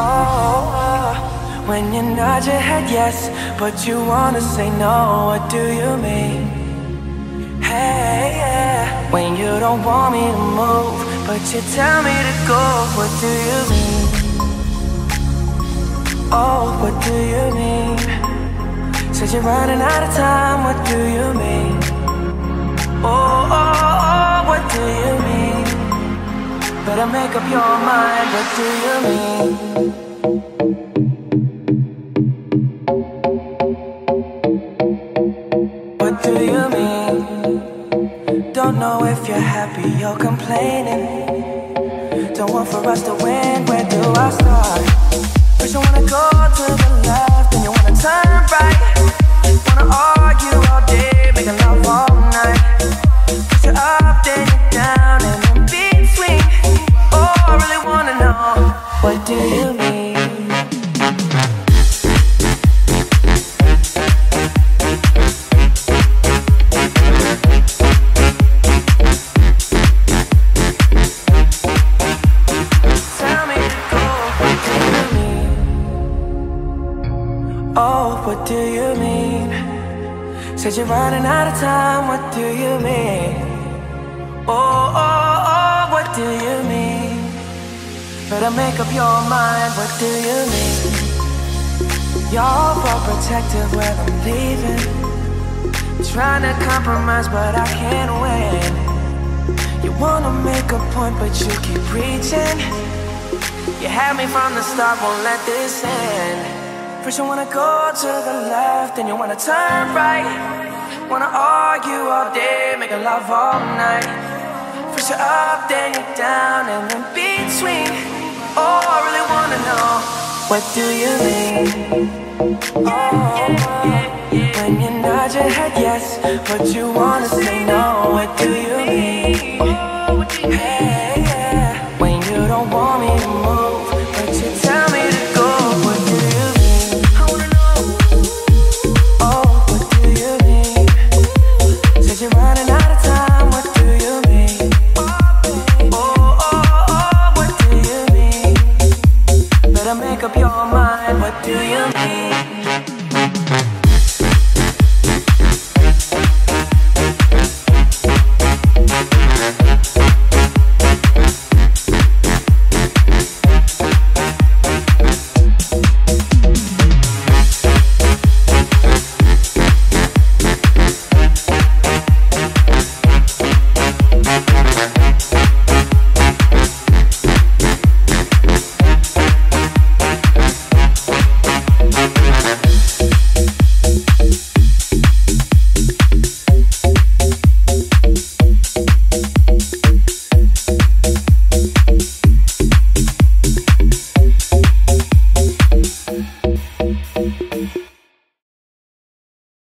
Oh, when you nod your head yes, but you wanna say no, what do you mean? Hey, yeah, when you don't want me to move, but you tell me to go, what do you mean? Oh, what do you mean? Said you're running out of time, what do you mean? Oh, Better make up your mind, what do you mean? What do you mean? Don't know if you're happy or complaining. Don't want for us to win, where what do you mean? Tell me, go, what do you mean? Oh, what do you mean? Said you're running out of time, what do you mean? Better make up your mind, what do you mean? You're all protective when I'm leaving. Trying to compromise, but I can't win. You wanna make a point, but you keep preaching. You had me from the start, won't let this end. First you wanna go to the left, then you wanna turn right. Wanna argue all day, making love all night. First you're up, then you're down, and in between. What do you mean? Oh, when you nod your head yes, but you wanna say no, what do you mean? Bye.